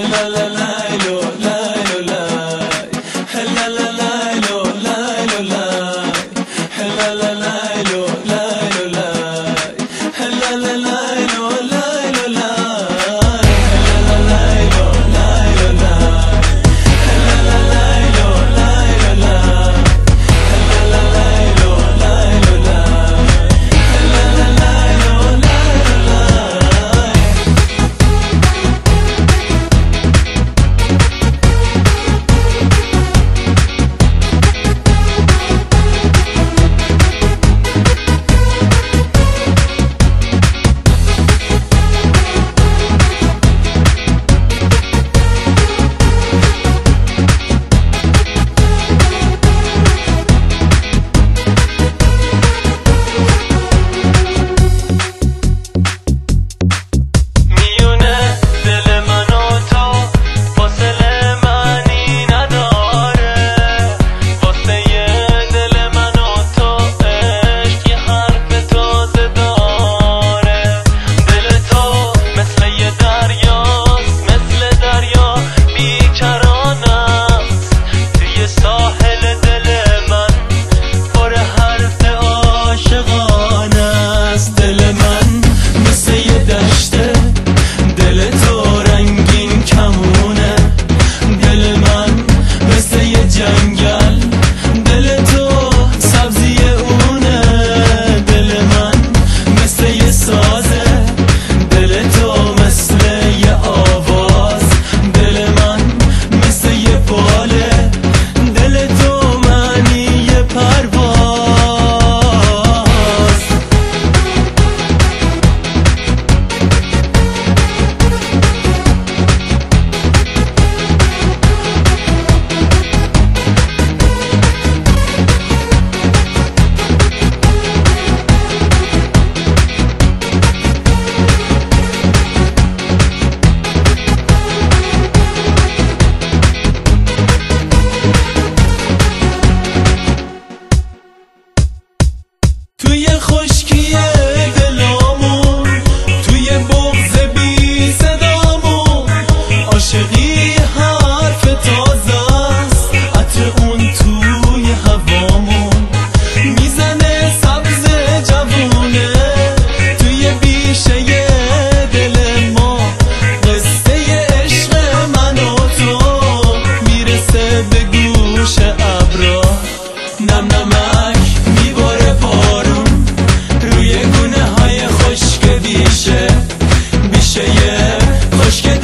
la la la توی خوش keşke